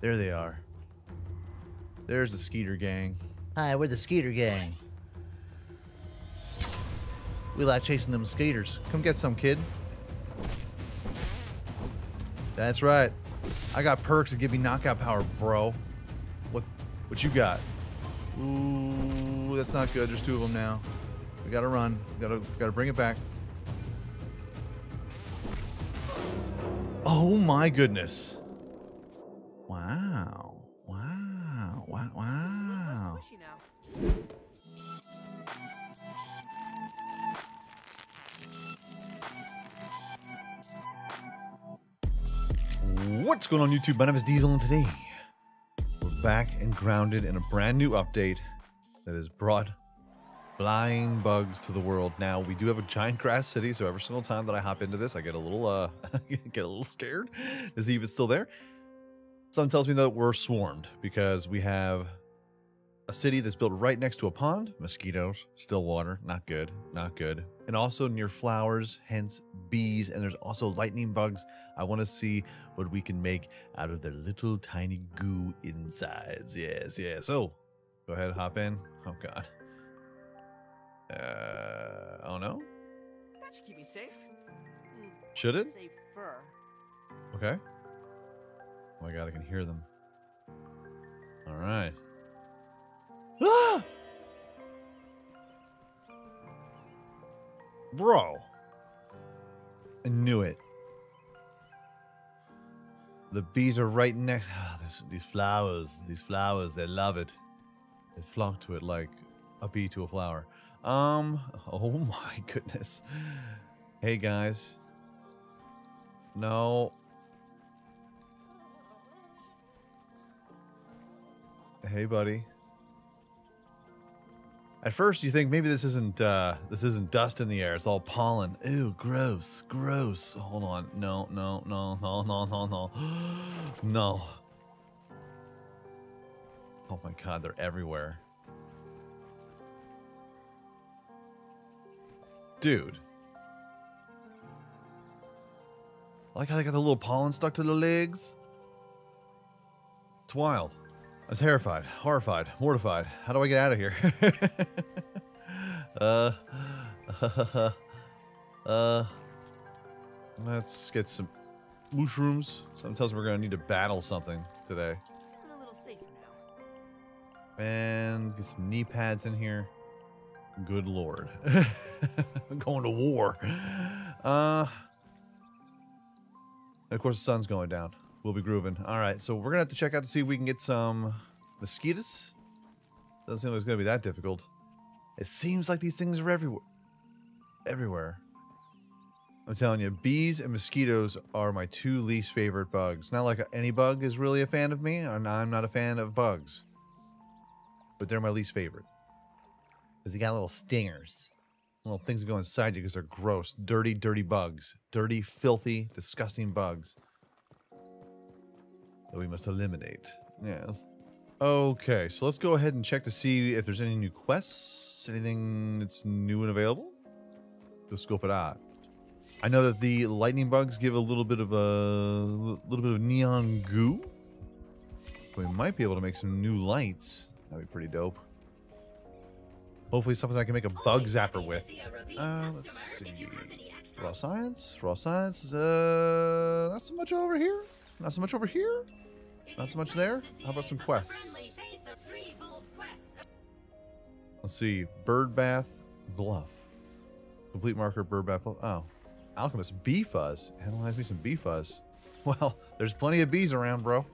There they are. There's the Skeeter gang. Hi, we're the Skeeter Gang. We like chasing them skaters. Come get some, kid. That's right. I got perks that give me knockout power, bro. What what you got? Ooh, that's not good. There's two of them now. We gotta run. We gotta gotta bring it back. Oh my goodness. Wow. Wow. Wow. Wow. What's going on YouTube? My name is Diesel and today we're back and grounded in a brand new update that has brought flying bugs to the world. Now we do have a giant grass city, so every single time that I hop into this, I get a little uh get a little scared to see if it's still there. Something tells me that we're swarmed because we have a city that's built right next to a pond, mosquitoes, still water, not good, not good. And also near flowers, hence bees, and there's also lightning bugs. I want to see what we can make out of their little tiny goo insides. Yes, yes. So, go ahead, hop in. Oh god. Uh, oh no. That should keep me safe. Should it? Safer. Okay. Oh my god, I can hear them. All right. Ah! Bro. I knew it. The bees are right next. Ah, this, these flowers, these flowers, they love it. They flock to it like a bee to a flower. Um, oh my goodness. Hey guys. No. Hey, buddy. At first, you think maybe this isn't uh, this isn't dust in the air. It's all pollen. Ew, gross, gross. Hold on. No, no, no, no, no, no, no, no. Oh my god, they're everywhere. Dude. I like how they got the little pollen stuck to the legs. It's wild. I'm terrified, horrified, mortified. How do I get out of here? uh, uh, uh, let's get some mushrooms. Something tells me we're gonna need to battle something today. A little safer now. And get some knee pads in here. Good lord. I'm going to war. Uh, and of course the sun's going down. We'll be grooving. All right, so we're gonna have to check out to see if we can get some mosquitoes. Doesn't seem like it's gonna be that difficult. It seems like these things are everywhere. Everywhere. I'm telling you, bees and mosquitoes are my two least favorite bugs. Not like any bug is really a fan of me, and I'm not a fan of bugs. But they're my least favorite. Because they got little stingers. Little things that go inside you because they're gross. Dirty, dirty bugs. Dirty, filthy, disgusting bugs that we must eliminate. Yes. Okay, so let's go ahead and check to see if there's any new quests, anything that's new and available. Go scope it out. I know that the lightning bugs give a little bit of a little bit of neon goo. We might be able to make some new lights. That'd be pretty dope. Hopefully something I can make a bug zapper with. Uh, let's see. Raw science? Raw science? Uh, not so much over here. Not so much over here. Not so much there. How about some quests? Let's see. Bird Bath Bluff. Complete marker Bird Bath Bluff. Oh. Alchemist Bee Fuzz. Analyze me some bee fuzz. Well, there's plenty of bees around, bro.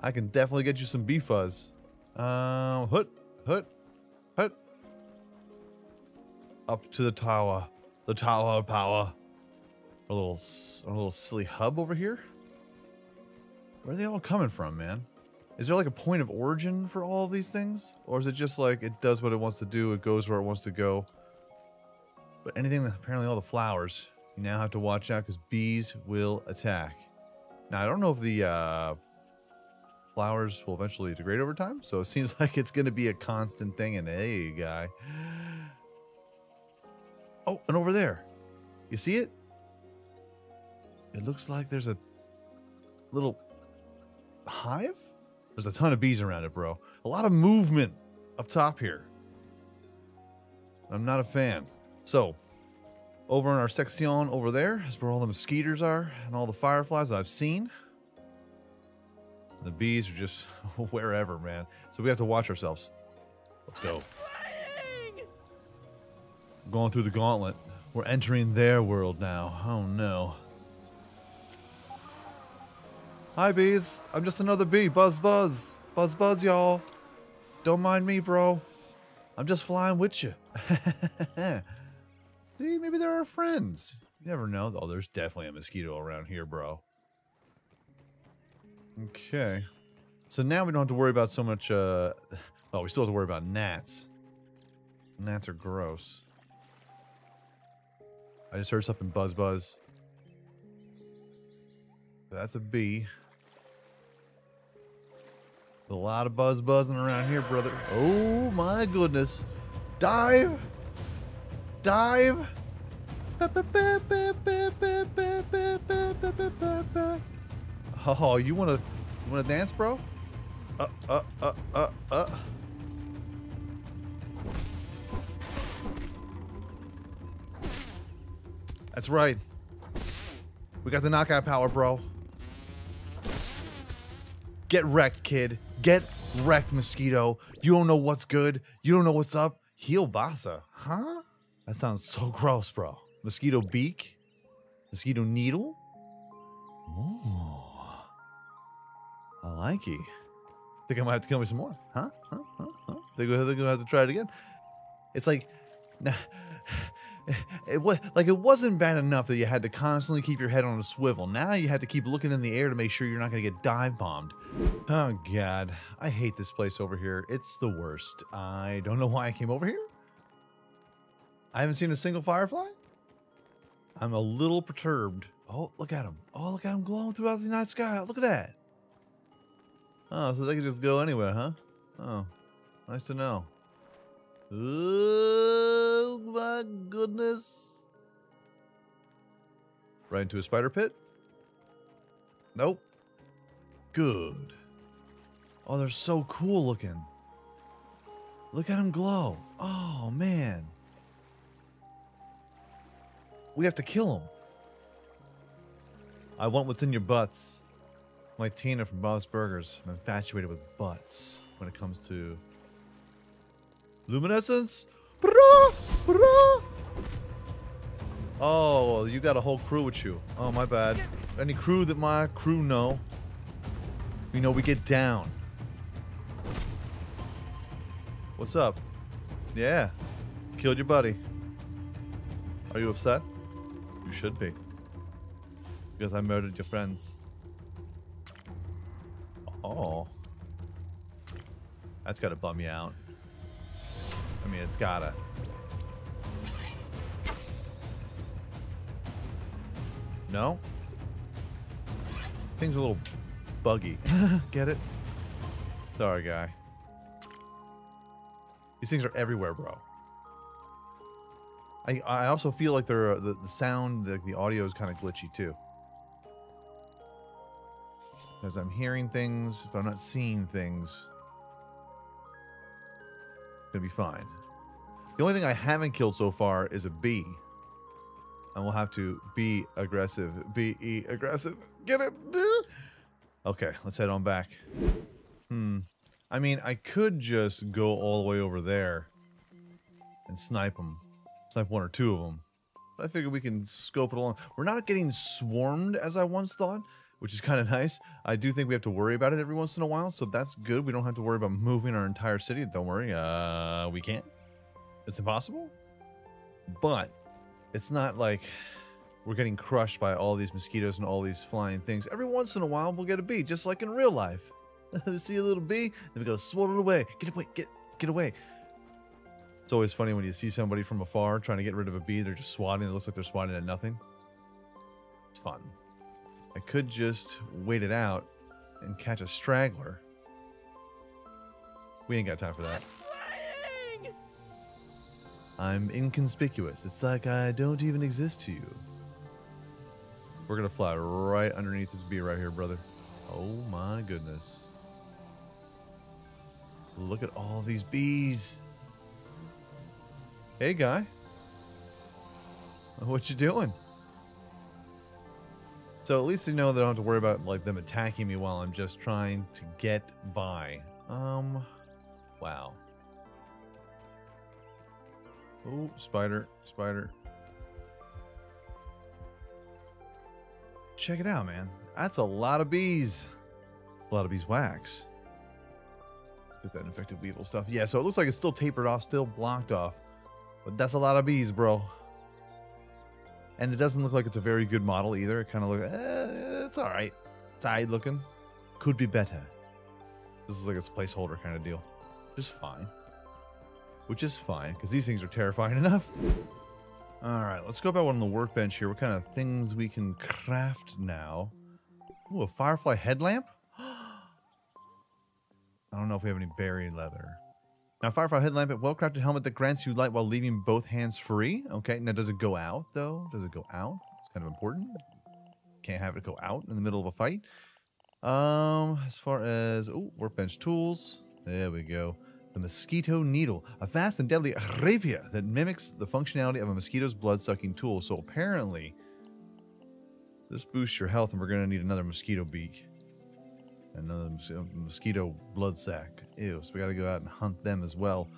I can definitely get you some bee fuzz. Um, hoot, hoot, hoot. Up to the tower. The tower of power. A little, a little silly hub over here. Where are they all coming from, man? Is there like a point of origin for all of these things? Or is it just like it does what it wants to do, it goes where it wants to go? But anything apparently all the flowers, you now have to watch out because bees will attack. Now, I don't know if the uh, flowers will eventually degrade over time, so it seems like it's going to be a constant thing. And hey, guy. Oh, and over there. You see it? It looks like there's a little hive? There's a ton of bees around it, bro. A lot of movement up top here. I'm not a fan. So, over in our section over there is where all the mosquitoes are and all the fireflies I've seen. The bees are just wherever, man. So we have to watch ourselves. Let's go. Going through the gauntlet. We're entering their world now. Oh no. Hi, bees. I'm just another bee. Buzz, buzz. Buzz, buzz, y'all. Don't mind me, bro. I'm just flying with you. See, maybe they're our friends. You never know. Oh, there's definitely a mosquito around here, bro. Okay. So now we don't have to worry about so much, uh... Oh, we still have to worry about gnats. Gnats are gross. I just heard something buzz buzz. That's a bee. A lot of buzz buzzing around here, brother. Oh my goodness. Dive! Dive! Oh, you wanna you wanna dance, bro? Uh uh uh uh uh. That's right. We got the knockout power, bro. Get wrecked, kid. Get wrecked, mosquito. You don't know what's good. You don't know what's up. Heal Basa. Huh? That sounds so gross, bro. Mosquito beak? Mosquito needle? Oh. I like it. Think I might have to kill me some more. Huh? Huh? Huh? Huh? Think we're gonna have to try it again. It's like, nah, it was like it wasn't bad enough that you had to constantly keep your head on a swivel. Now you have to keep looking in the air to make sure you're not gonna get dive bombed. Oh god, I hate this place over here. It's the worst. I don't know why I came over here. I haven't seen a single firefly. I'm a little perturbed. Oh, look at him. Oh, look at him glowing throughout the night sky. Look at that. Oh, so they can just go anywhere, huh? Oh, nice to know. Oh my goodness. Right into a spider pit? Nope. Good. Oh, they're so cool looking. Look at them glow. Oh, man. We have to kill them. I want within your butts. Like Tina from Bob's Burgers. I'm infatuated with butts when it comes to luminescence. Oh, you got a whole crew with you. Oh, my bad. Any crew that my crew know, you know we get down. What's up? Yeah, killed your buddy. Are you upset? You should be. Because I murdered your friends. Oh. That's gotta bum you out. I mean, it's gotta. No? Thing's a little buggy. Get it? Sorry, guy. These things are everywhere, bro. I, I also feel like they're uh, the, the sound, the, the audio is kind of glitchy too. Because I'm hearing things, but I'm not seeing things. It's gonna be fine. The only thing I haven't killed so far is a bee. And we'll have to be aggressive. Be aggressive. Get it, dude? Okay, let's head on back. Hmm. I mean, I could just go all the way over there and snipe them. Snipe one or two of them. But I figure we can scope it along. We're not getting swarmed as I once thought, which is kind of nice. I do think we have to worry about it every once in a while, so that's good. We don't have to worry about moving our entire city. Don't worry, uh, we can't. It's impossible. But it's not like we're getting crushed by all these mosquitoes and all these flying things. Every once in a while, we'll get a bee, just like in real life. See a little bee, then we gotta swat it away. Get away, get get away. It's always funny when you see somebody from afar trying to get rid of a bee. They're just swatting. It looks like they're swatting at nothing. It's fun. I could just wait it out and catch a straggler. We ain't got time for that. I'm inconspicuous. It's like I don't even exist to you. We're gonna fly right underneath this bee right here, brother. Oh my goodness. Look at all these bees. Hey, guy. What you doing? So at least you know they don't have to worry about like them attacking me while I'm just trying to get by. Um, wow. Oh, spider, spider. Check it out, man. That's a lot of bees. A lot of bees beeswax. Get that infected weevil stuff. Yeah, so it looks like it's still tapered off, still blocked off. But that's a lot of bees, bro. And it doesn't look like it's a very good model either. It kind of looks, eh, it's all right. Alright looking. Could be better. This is like a placeholder kind of deal. Just fine. Which is fine, because these things are terrifying enough. All right, let's go about one on the workbench here. What kind of things we can craft now? Ooh, a firefly headlamp? I don't know if we have any berry leather. Now, Firefly Headlamp, a well-crafted helmet that grants you light while leaving both hands free. Okay, now does it go out, though? Does it go out? It's kind of important. Can't have it go out in the middle of a fight. Um, as far as, oh, workbench tools. There we go. The Mosquito Needle, a fast and deadly rapier that mimics the functionality of a mosquito's blood-sucking tool. So apparently, this boosts your health, and we're going to need another mosquito beak. Another mos- mosquito blood sac. Ew, so we gotta go out and hunt them as well.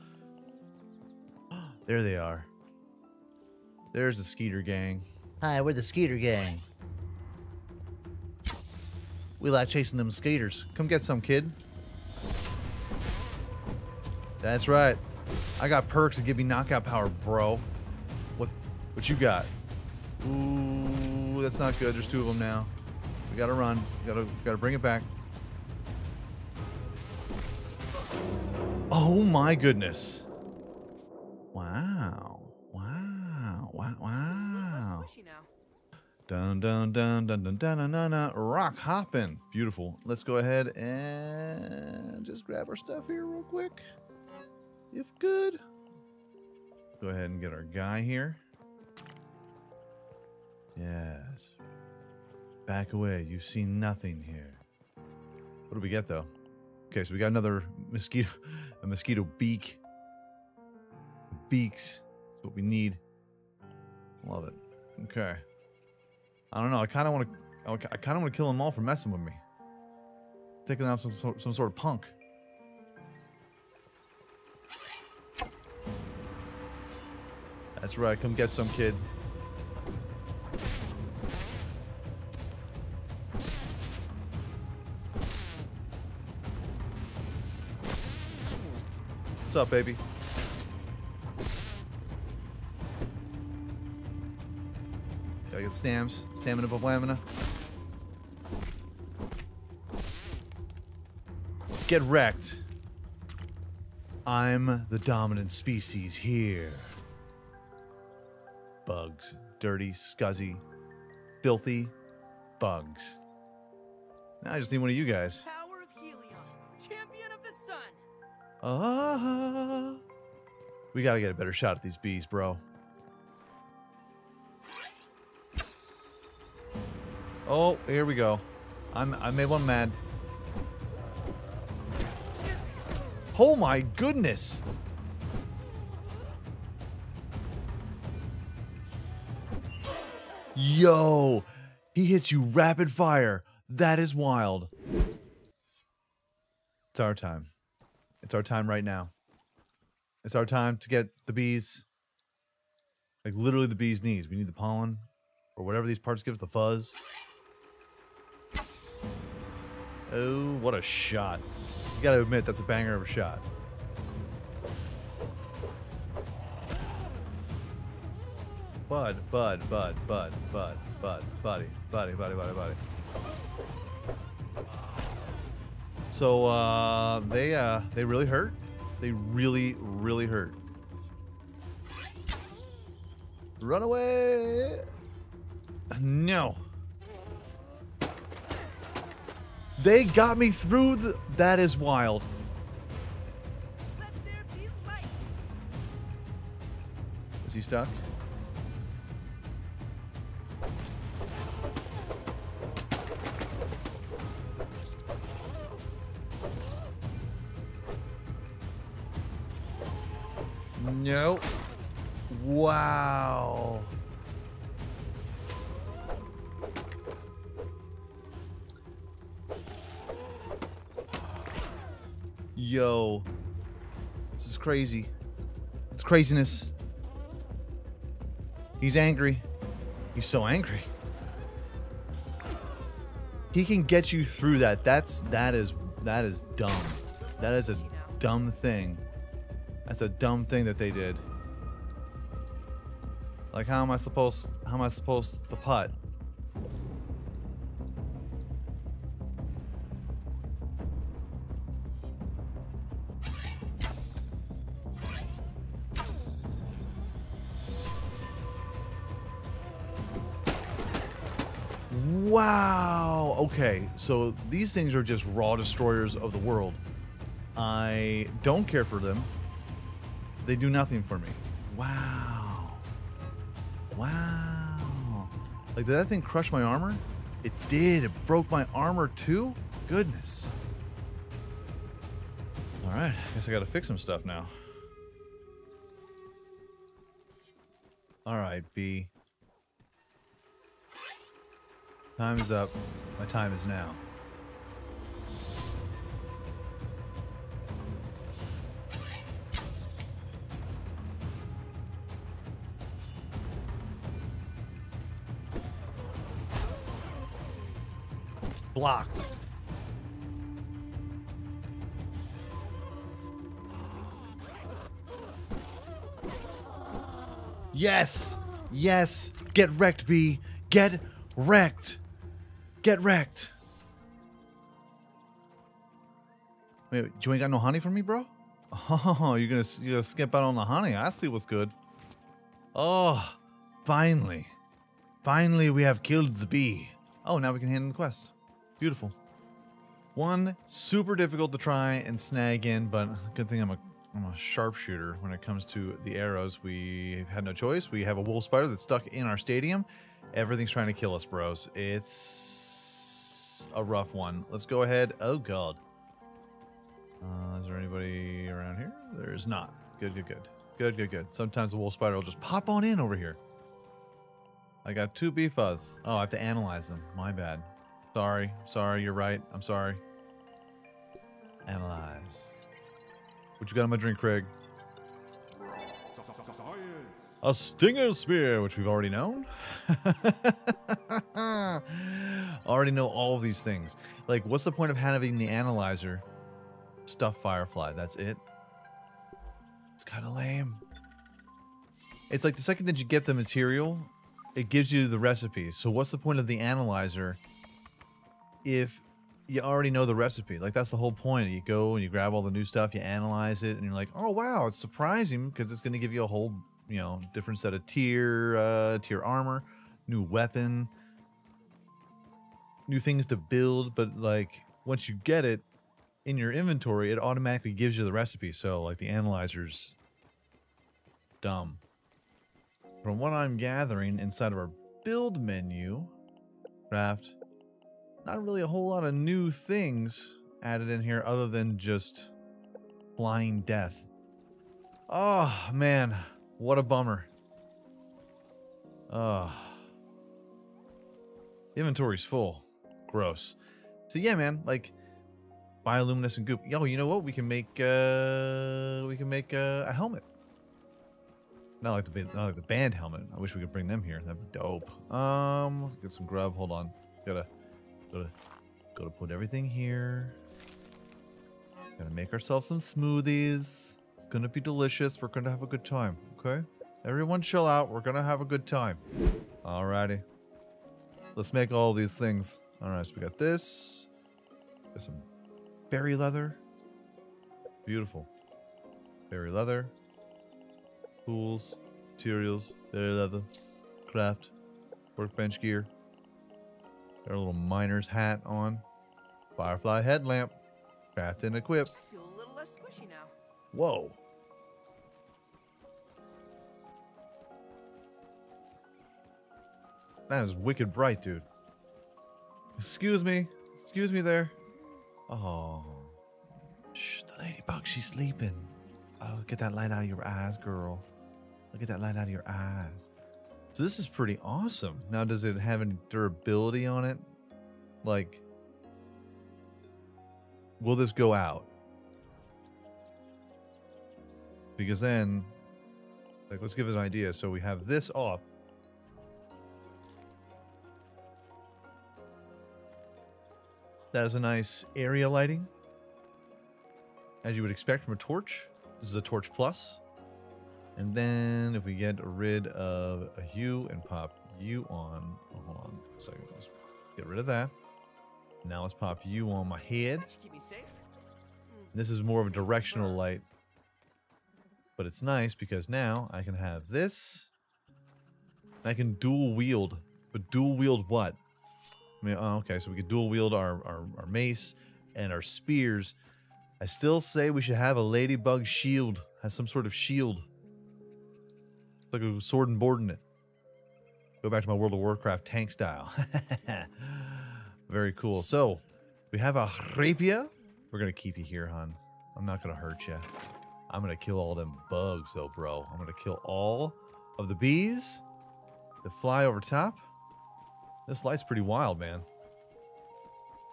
there they are. There's the Skeeter gang. Hi, we're the Skeeter Gang. We like chasing them skaters. Come get some, kid. That's right. I got perks that give me knockout power, bro. What what you got? Ooh, that's not good. There's two of them now. We gotta run. We gotta gotta bring it back. Oh my goodness. Wow. Wow. Wow. Wow. dun dun dun dun dun dun dun dun. Rock hopping. Beautiful. Let's go ahead and just grab our stuff here real quick. If good. Go ahead and get our guy here. Yes. Back away. You've seen nothing here. What do we get though? Okay, so we got another mosquito, a mosquito beak. Beaks. That's what we need. Love it. Okay. I don't know. I kind of want to. I kind of want to kill them all for messing with me. Taking I'm some some sort of punk. That's right. Come get some kid. What's up, baby? Gotta get the stams. Stamina above lamina. Get wrecked. I'm the dominant species here. Bugs. Dirty, scuzzy, filthy bugs. Now I just need one of you guys. Ah, we gotta get a better shot at these bees, bro. Oh, here we go. I'm I made one mad. Oh my goodness! Yo, he hits you rapid fire. That is wild. It's our time. It's our time right now. It's our time to get the bees. Like literally the bee's knees. We need the pollen or whatever these parts give us, the fuzz. Oh, what a shot. You gotta admit, that's a banger of a shot. Bud, bud, bud, bud, bud, bud, buddy, buddy, buddy, buddy, buddy. So uh, they uh, they really hurt. They really, really hurt. Run away! No. They got me through the. That is wild. Is he stuck? Wow. Yo. This is crazy. It's craziness. He's angry. He's so angry. He can get you through that. That's that is that is dumb. That is a dumb thing. That's a dumb thing that they did. Like how am I supposed how am I supposed to putt? Wow. Okay, so these things are just raw destroyers of the world. I don't care for them. They do nothing for me. Wow. Wow. Like, did that thing crush my armor? It did. It broke my armor too? Goodness. All right. I guess I got to fix some stuff now. All right, B. Time is up. My time is now. Blocked. Yes! Yes! Get wrecked, B! Get wrecked! Get wrecked! Wait, you ain't got no honey for me, bro? Oh, you're gonna you're gonna skip out on the honey. I see what's good. Oh, finally, finally we have killed the bee. Oh, now we can hand in the quest. Beautiful. One super difficult to try and snag in, but good thing I'm a I'm a sharpshooter when it comes to the arrows. We had no choice. We have a wolf spider that's stuck in our stadium. Everything's trying to kill us, bros. It's a rough one. Let's go ahead. Oh god. Uh, is there anybody around here? There's not. Good, good, good. Good, good, good. Sometimes the wolf spider will just pop on in over here. I got two bee fuzz. Oh, I have to analyze them. My bad. Sorry. Sorry, you're right. I'm sorry. Analyze. What you got in my drink, Craig? A stinger spear, which we've already known. already know all of these things. Like, what's the point of having the analyzer stuff Firefly? That's it. It's kind of lame. It's like the second that you get the material, it gives you the recipe. So what's the point of the analyzer if you already know the recipe? Like that's the whole point. You go and you grab all the new stuff, you analyze it, and you're like, oh wow, it's surprising because it's going to give you a whole, you know, different set of tier, uh, tier armor, new weapon, new things to build. But like once you get it in your inventory, it automatically gives you the recipe. So like the analyzer's dumb. From what I'm gathering inside of our build menu, craft, not really a whole lot of new things added in here other than just flying death. Oh, man. What a bummer. Oh. Inventory's full. Gross. So yeah, man, like bioluminescent goop. Yo, you know what? We can make uh we can make uh, a helmet. Not like the not like the band helmet. I wish we could bring them here. That'd be dope. Um, get some grub. Hold on. Gotta, gotta, gotta put everything here. Gotta make ourselves some smoothies. It's gonna be delicious. We're gonna have a good time. Okay. Everyone, chill out. We're gonna have a good time. Alrighty. Let's make all these things. All right. So we got this. Got some berry leather. Beautiful. Berry leather tools, materials, berry leather, craft, workbench gear. A little miner's hat on. Firefly headlamp. Craft and equip. I feel a little less squishy now. Whoa. That is wicked bright, dude. Excuse me. Excuse me there. Oh. Shh, the ladybug, she's sleeping. Oh, get that light out of your eyes, girl. Look at that light out of your eyes. This is pretty awesome. Now, does it have any durability on it? Like, will this go out? Because then, like, let's give it an idea. So we have this off. That is a nice area lighting, as you would expect from a torch. This is a torch plus. And then if we get rid of a hue and pop you on, oh, hold on a second, let's get rid of that. Now let's pop you on my head. Safe. This is more of a directional light, but it's nice because now I can have this. I can dual wield, but dual wield what? I mean, oh, okay, so we can dual wield our, our, our mace and our spears. I still say we should have a ladybug shield, has some sort of shield. Like a sword and board in it. Go back to my World of Warcraft tank style. Very cool. So, we have a rapier. We're going to keep you here, hon. I'm not going to hurt you. I'm going to kill all them bugs, though, bro. I'm going to kill all of the bees that fly over top. This light's pretty wild, man.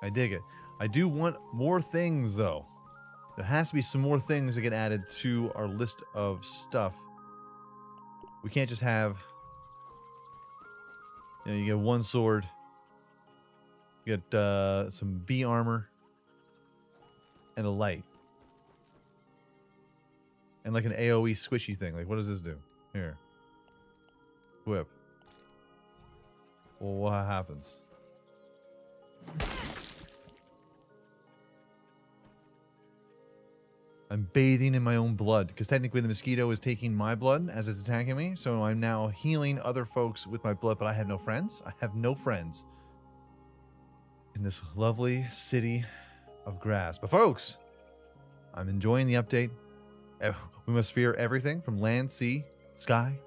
I dig it. I do want more things, though. There has to be some more things that get added to our list of stuff. We can't just have... You know, you get one sword. You get uh, some bee armor. And a light. And like an AoE squishy thing. Like, what does this do? Here. Whip. Well, what happens? I'm bathing in my own blood because technically the mosquito is taking my blood as it's attacking me. So I'm now healing other folks with my blood, but I have no friends. I have no friends in this lovely city of grass. But folks, I'm enjoying the update. Eh, We must fear everything from land, sea, sky.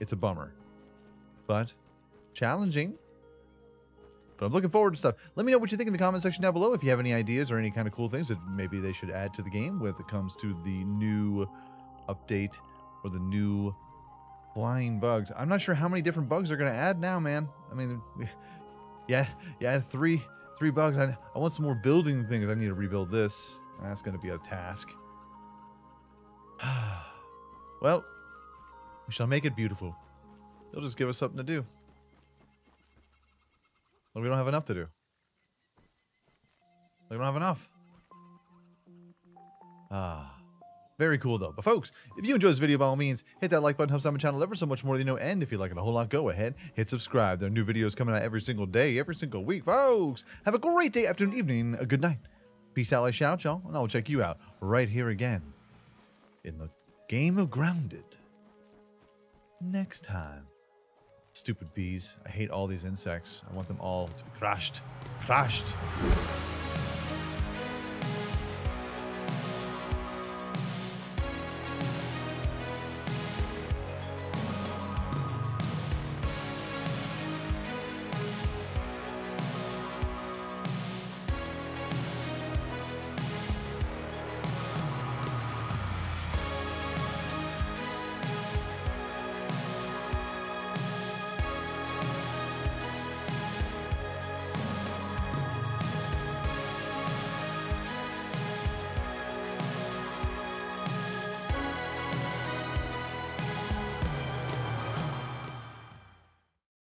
It's a bummer, but challenging. But I'm looking forward to stuff. Let me know what you think in the comment section down below if you have any ideas or any kind of cool things that maybe they should add to the game when it comes to the new update or the new flying bugs. I'm not sure how many different bugs they're going to add now, man. I mean, yeah, yeah, three three bugs. I, I want some more building things. I need to rebuild this. That's going to be a task. well, we shall make it beautiful. They'll just give us something to do. Like we don't have enough to do. Like we don't have enough. Ah. Very cool though. But folks, if you enjoyed this video, by all means, hit that like button, helps out my channel ever so much more than you know. And if you like it a whole lot, go ahead, hit subscribe. There are new videos coming out every single day, every single week. Folks, have a great day, afternoon, evening, a good night. Peace out, I shout, y'all, and I'll check you out right here again in the game of Grounded next time. Stupid bees. I hate all these insects. I want them all to be crushed. Crushed.